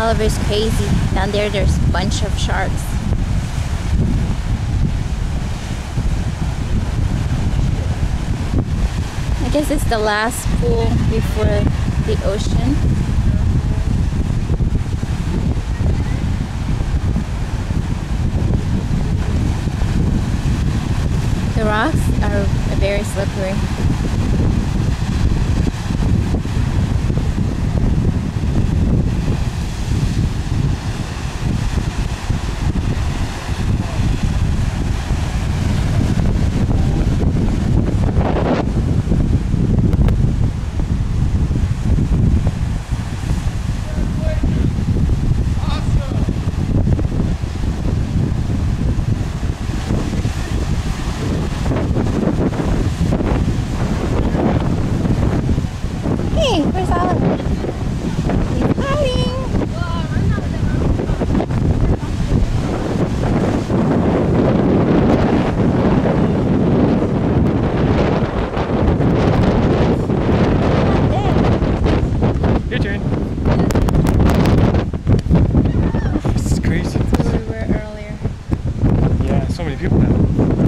Oliver's crazy. Down there, there's a bunch of sharks. I guess it's the last pool before the ocean. The rocks are very slippery. It's crazy. Where we were earlier. Yeah, so many people now.